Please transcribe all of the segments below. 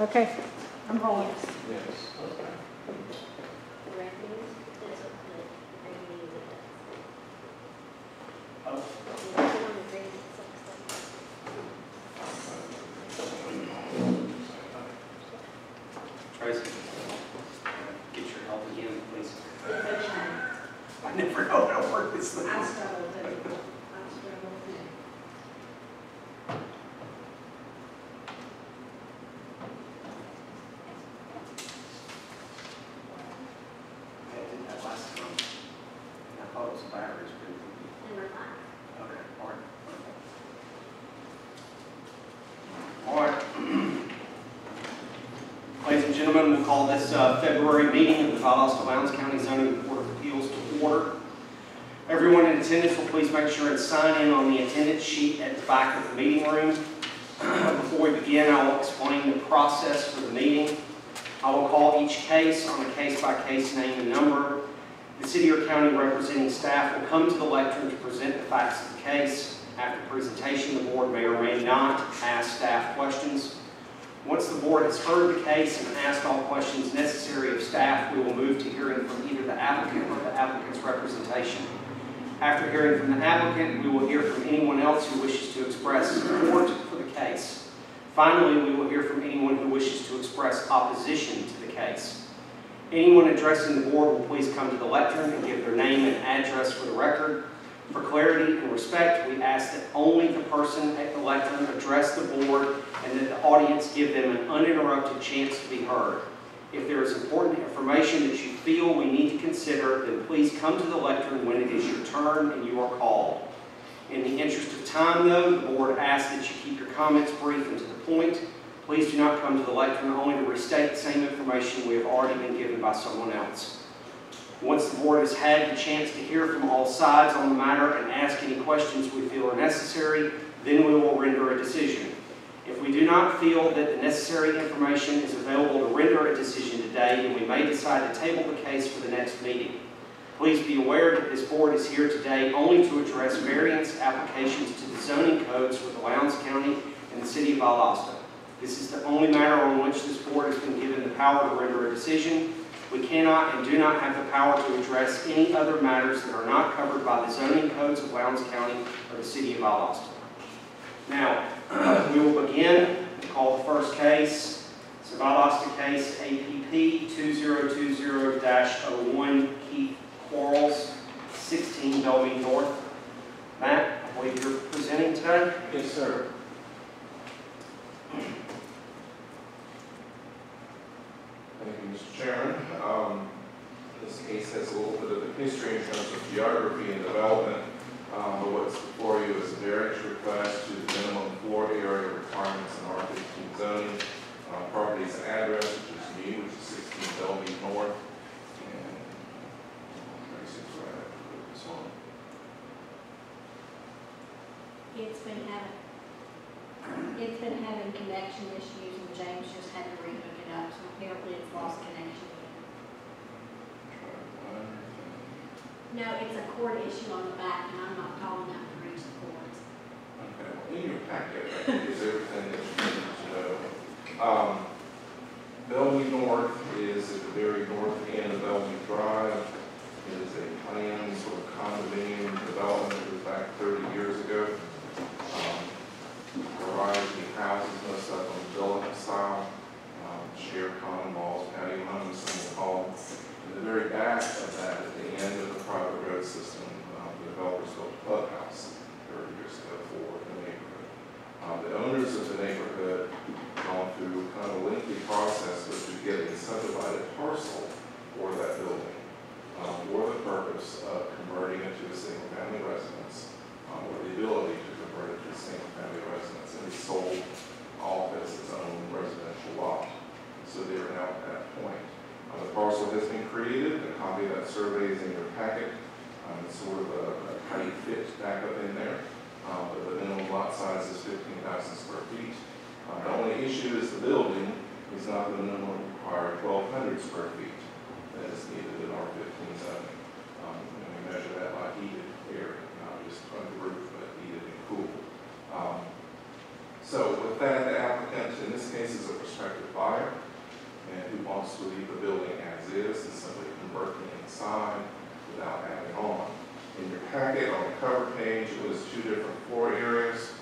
Okay, I'm holding. Yes. Tracy, get your help again, please. I never know how to work this thing. I struggle to, I struggle to. I did that last time. I thought it was batteries, but, Number five. okay, all right. All right. Ladies and gentlemen, we'll call this uh, February meeting of the Valdosta Lowndes County Zoning Board of Appeals to order. Everyone in attendance will please make sure and sign in on the attendance sheet at the back of the meeting room. Before we begin, I will explain the process for the meeting. I will call each case on a case-by-case name and number. The city or county representing staff will come to the lectern to present the facts of the case. After presentation, the board may or may not ask staff questions. Once the board has heard the case and asked all questions necessary of staff, we will move to hearing from either the applicant or the applicant's representation. After hearing from the applicant, we will hear from anyone else who wishes to express support for the case. Finally, we will hear from anyone who wishes to express opposition to the case. Anyone addressing the board will please come to the lectern and give their name and address for the record. For clarity and respect, we ask that only the person at the lectern address the board and that the audience give them an uninterrupted chance to be heard. If there is important information that you feel we need to consider, then please come to the lectern when it is your turn and you are called. In the interest of time, though, the board asks that you keep your comments brief and to the point. Please do not come to the lectern only to restate the same information we have already been given by someone else. Once the board has had the chance to hear from all sides on the matter and ask any questions we feel are necessary, then we will render a decision. If we do not feel that the necessary information is available to render a decision today, then we may decide to table the case for the next meeting. Please be aware that this board is here today only to address variance applications to the zoning codes for the Lowndes County and the city of Valdosta. This is the only matter on which this board has been given the power to render a decision. We cannot and do not have the power to address any other matters that are not covered by the zoning codes of Lowndes County or the city of Valdosta. Now, we will begin, We'll call the first case. It's a Valdosta case, APP 2020-01, Keith Quarles, 16 Bellevue North. Matt, I believe you're presenting today? Yes, sir. Thank you, Mr. Chairman. Um, This case has a little bit of a history in terms of geography and development. Um, But what's before you is a variance request to the minimum floor area requirements in R fifteen zoning. Uh, Property's address, which is new, which is sixteen Bellevue North. And Tracy's right after this one. It's been having, it's been having connection issues and James just had to rehook it up, so apparently it's lost connection. No, it's a cord issue on the back and I'm not tall enough to reach the cords. Okay, well, in your packet, is everything that you need to know. Um, Bellevue North is at the very north end of Bellevue Drive. It is a planned sort of condominium development that was back thirty years ago. Variety of houses, most of them villa style, um, shared common walls, patio homes, single home. In the very back of that, at the end of the private road system, um, the developers built a clubhouse thirty years ago for the neighborhood. Uh, The owners of the neighborhood gone through kind of a lengthy process of to get a subdivided parcel for that building um, for the purpose of converting it to a single-family residence, um, or the ability to convert it to a single-family residence, and they sold off as its own residential lot. So they are now at that point. Uh, The parcel has been created, a copy of that survey is in your packet. Um, It's sort of a a tight fit back up in there, Uh, but the minimum lot size is fifteen thousand square feet. Uh, The only issue is the building is not the minimum required twelve hundred square feet that is needed in R fifteen zoning. Um, And we measure that by heated air, not just on the roof, but heated and cooled. Um, So with that, the applicant, in this case, is a prospective buyer and who wants to leave the building as is and simply convert the inside without adding on. In your packet on the cover page, it was two different floor areas,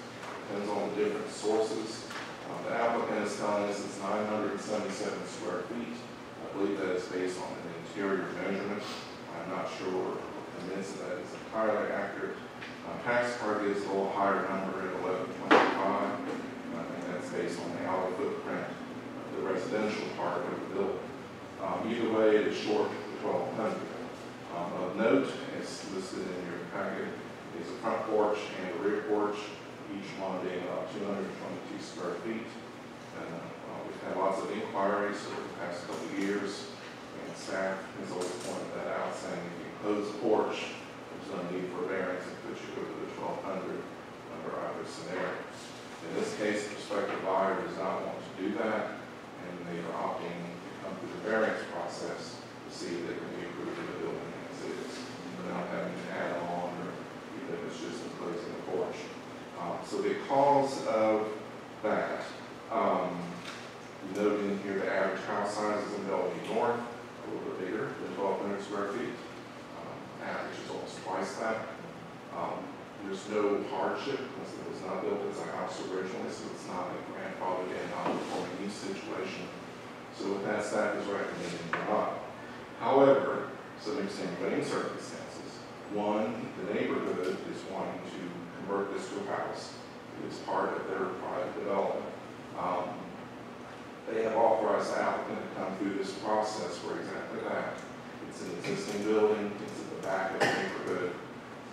depends on the different sources. Um, the applicant is telling us it's 977 square feet. I believe that is based on an interior measurement. I'm not sure convinced that is entirely accurate. Uh, tax card gives a little higher number at 1125, uh, and that's based on the outer footprint the residential part of the building. Um, either way, it is short of twelve hundred. Um, of note, as listed in your packet, is a front porch and a rear porch, each one being about two hundred and twenty-two square feet. And, uh, we've had lots of inquiries over the past couple of years, and staff has always pointed that out, saying if you close the porch, there's no need for variance, it puts you over the twelve hundred under either scenario. In this case, the prospective buyer does not want to do that, and they are opting to come through the variance process to see if they can be approved of the building as is, without having to add on, or even if it's just enclosing the porch. Um, So because of that, um, you note in here the average house sizes in Bellevue North, a little bit bigger than twelve hundred square feet. Um, Average is almost twice that. There's no hardship, because it was not built as a house originally, so it's not a grandfathered in, non-conforming use situation. So with that, staff is recommending denial. However, some extenuating circumstances. One, the neighborhood is wanting to convert this to a house. It is part of their private development. Um, They have authorized the applicant to come through this process for exactly that. It's an existing building, it's at the back of the neighborhood,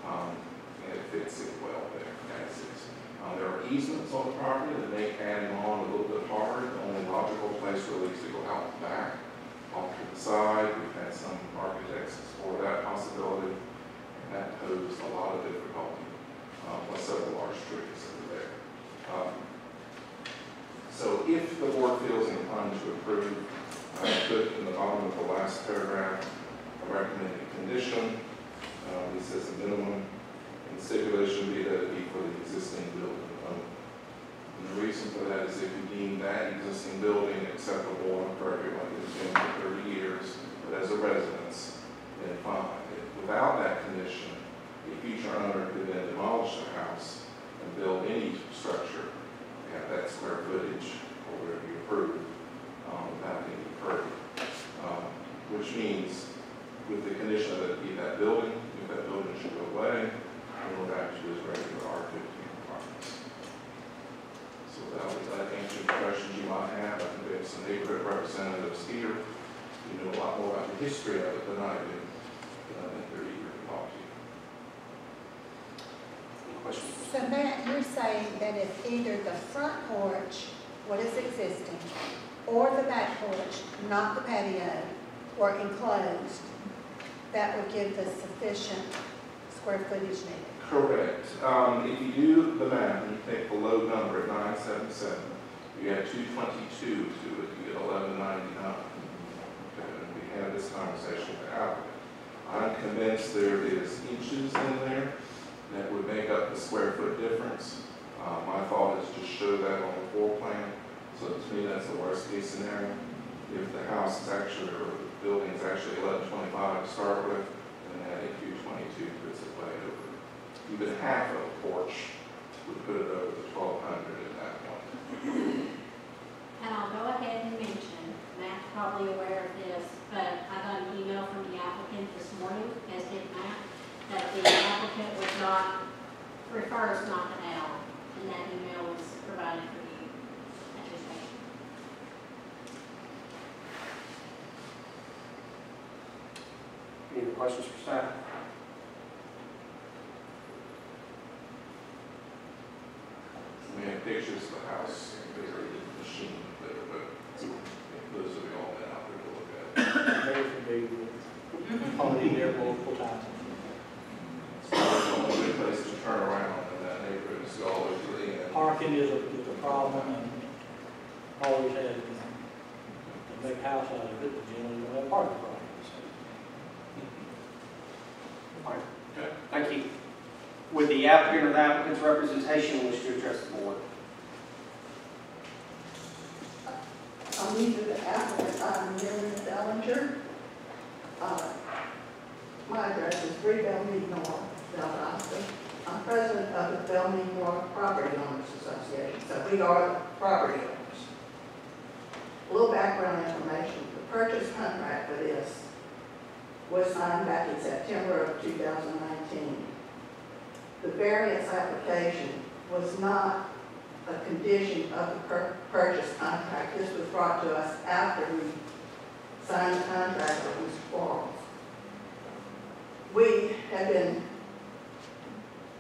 um, and it fits it well there as is. Uh, There are easements on the property that make adding on a little bit harder. The only logical place really is to go out back, off to the side. We've had some architects explore that possibility, and that posed a lot of difficulty, uh, plus several large trees over there. Um, So if the board feels inclined to approve, I put in the bottom of the last paragraph, a recommended condition, uh, this says a minimum, and stipulation be that it be for the existing building only. And the reason for that is if you deem that existing building acceptable for everyone, it's been for thirty years, but as a residence, then fine. If- Without that condition, a future owner could then demolish the house and build any structure, have that square footage or whatever you approve, um, without any permit. Um, Which means, with the condition that it be that building, if that building should go away, then we're back to his regular R fifteen requirements. So that was, that answer the questions you might have, I think we have some neighborhood representatives here, who know a lot more about the history of it than I do, and I think they're eager to talk to you. Any questions? So Matt, you're saying that if either the front porch, what is existing, or the back porch, not the patio, were enclosed, that would give the sufficient square footage needed? Correct. Um, if you do the math, and you take the low number at nine seven seven, you add two twenty-two to it, you get eleven ninety-nine. Okay, and we had this conversation the applicant. I'm convinced there is inches in there that would make up the square foot difference. Uh, my thought is just show that on the floor plan, so to me, that's the worst case scenario. If the house is actually, or the building is actually eleven twenty-five to start with, and then adding two twenty-two puts it way over even half of a porch would put it over the twelve hundred at that point. And I'll go ahead and mention, Matt's probably aware of this, but I got an email from the applicant this morning, as did Matt, that the applicant was not, prefers not to add and that email was provided for you at your station. Any questions for staff? We have pictures of the house, very machine there, but those will be all been out there to look at. Very familiar. Already there multiple times. It's the only good place to turn around in that neighborhood is go all the way to the end. Parking is a, is a problem and always has been. The big house out of it, but generally don't have parking problems. Fine. Okay. Thank you. Would the applicant or the applicant's representation wish to address the board? I'm either the applicant, I'm Mary Bellinger. Uh, My address is three Bellmead North, Valdosta. I'm president of the Bellmead North Property Owners So we are the property owners. A little background information. The purchase contract for this was signed back in September of 2019. The variance application was not a condition of the pur- purchase contract. This was brought to us after we signed the contract with Mr. Quarles. We have been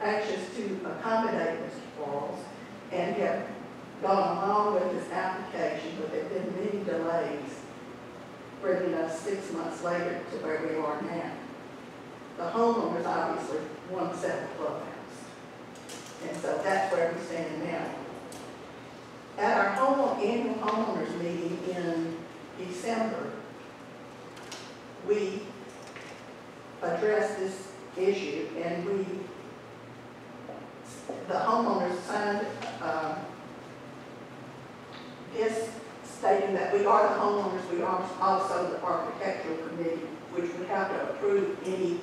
anxious to accommodate Mr. Quarles and have gone along with this application, but there have been many delays, bringing us six months later to where we are now. The homeowners obviously want to sell the clubhouse. And so that's where we stand now. At our home, annual homeowners meeting in December, we addressed this issue and we, the homeowners signed, uh, this stating that we are the homeowners, we are also the architectural committee, which would have to approve any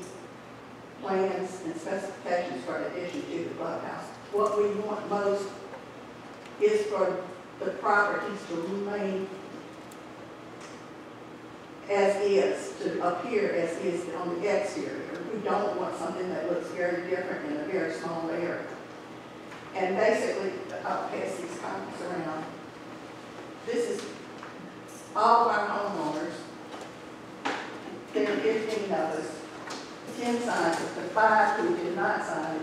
plans and specifications for an addition to the clubhouse. What we want most is for the properties to remain as is, to appear as is on the exterior. We don't want something that looks very different in a very small area. And basically, oh, I'll pass these comments around. This is all of our homeowners. There are fifteen of us, ten signed, but the five who did not sign it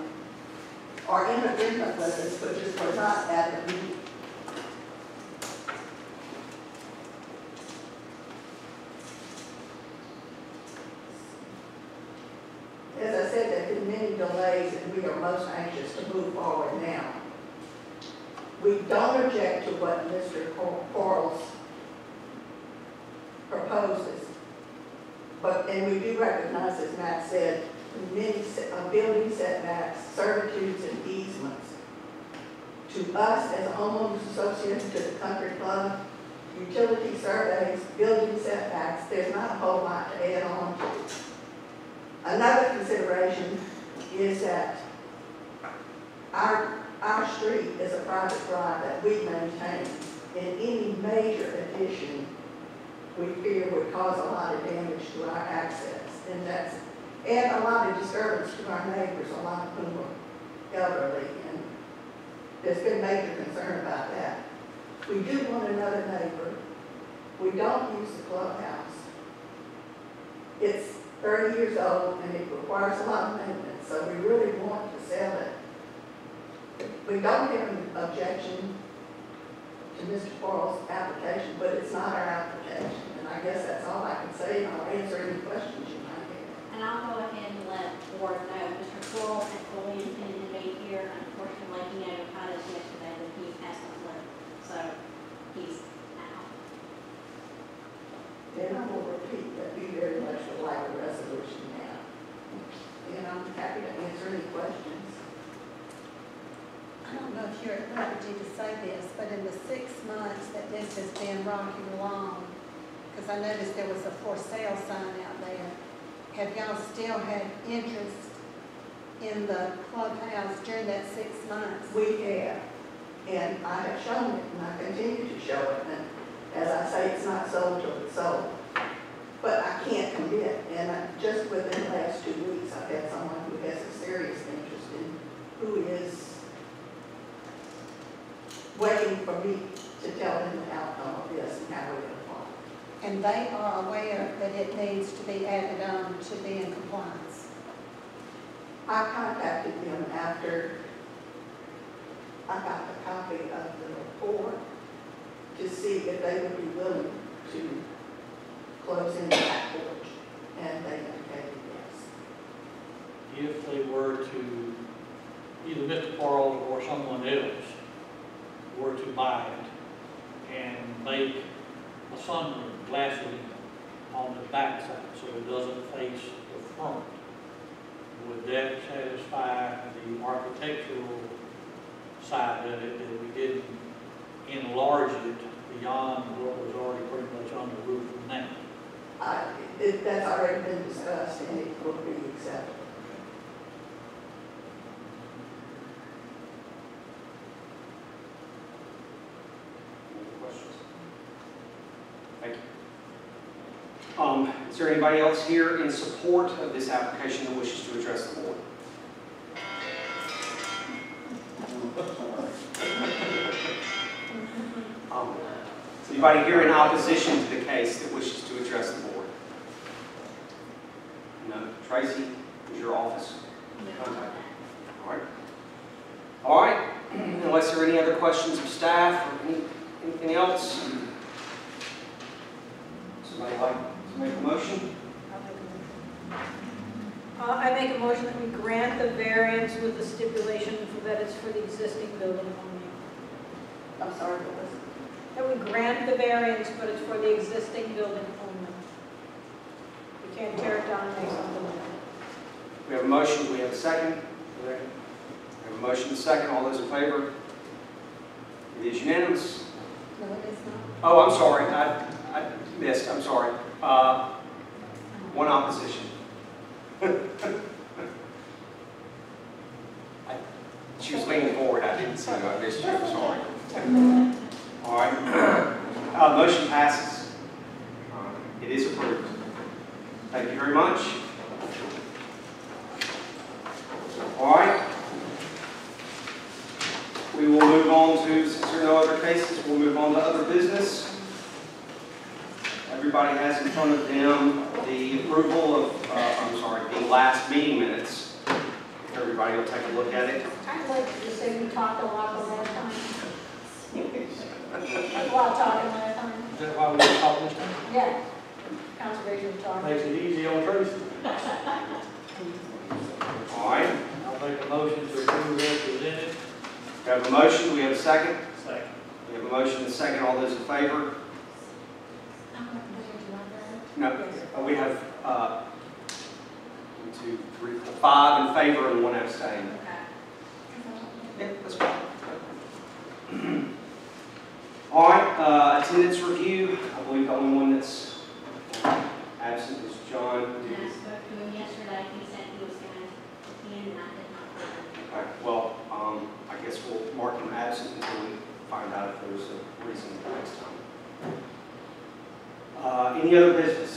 are in agreement with us, but just were not at the meeting. As I said, there have been many delays, we are most anxious to move forward now. We don't object to what Mr. Quarles proposes, but, and we do recognize, as Matt said, many building setbacks, servitudes, and easements. To us, as homeowners association, to the country club, utility surveys, building setbacks, there's not a whole lot to add on to. Another consideration is that our, our street is a private drive that we maintain, and any major addition we fear would cause a lot of damage to our access, and that's, and a lot of disturbance to our neighbors, a lot of whom are elderly, and there's been major concern about that. We do want another neighbor. We don't use the clubhouse. It's thirty years old and it requires a lot of maintenance, so we really want to sell it. We don't have an objection to Mr. Quarles' application, but it's not our application, and I guess that's all I can say, and I'll answer any questions you might have. And I'll go ahead and let the board know, Mr. Had fully intended to be here, unfortunately, he notified us yesterday that he has to leave, so he's Then I will repeat that we very much would like a resolution now. And I'm happy to answer any questions. I don't know if you're at liberty to say this, but in the six months that this has been rocking along, because I noticed there was a for sale sign out there, have y'all still had interest in the clubhouse during that six months? We have, and I have shown it, and I continue to show it, and as I say, it's not sold till it's sold. But I can't commit, and I, just within the last two weeks, I've had someone who has a serious interest in, who is waiting for me to tell them the outcome of this and how we're gonna apply. And they are aware that it needs to be added on to be in compliance. I contacted them after I got the copy of the report to see if they would be willing to close in the back porch, and they indicated yes. If they were to, either Mr. Quarles or someone else were to buy it and make a sunroom, glass on the backside so it doesn't face the front, would that satisfy the architectural side of it, that we didn't enlarge it beyond what was already pretty much on the roof now? I, it, that's already been discussed, and it will be acceptable. Any questions? Um, Is there anybody else here in support of this application that wishes to address the Anybody here in opposition to the case that wishes to address the board? No. Tracy, is your office? Contact. All right. All right, unless there are any other questions of staff or any- anything else? Somebody like to make a motion? Uh, I make a motion that we grant the variance with the stipulation for that it's for the existing building only. I'm sorry, what was That we grant the variance, but it's for the existing building only. We can't tear it down and make something new. We have a motion, we have a second? We have a motion and a second, all those in favor? It is unanimous. No, it is not. Oh, I'm sorry, I, I missed, I'm sorry. Uh, One opposition. I- She was leaning forward, I didn't see her, I missed you, I'm sorry. All right, Uh, motion passes. Uh, It is approved. Thank you very much. All right. We will move on to, since there are no other cases, we'll move on to other business. Everybody has in front of them the approval of, uh, I'm sorry, the last meeting minutes. Everybody will take a look at it. I'd like to say we talked a lot the last time. A lot of talking last time. Is that why we're talking this time? Yeah. Conservation talk. Makes it easy on Tracy. All right, I'll make a motion to approve as presented. we have a motion, we have a second. Second. We have a motion and a second, all those in favor? No, uh, we have, uh, one, two, three, four, five in favor and one abstain. Yeah, that's fine. All right, uh, attendance review, I believe the only one that's absent is John. And I spoke to him yesterday, he said he was gonna attend, and I did not. Okay, Well, um, I guess we'll mark him absent until we find out if there's a reason next time. Uh, any other business?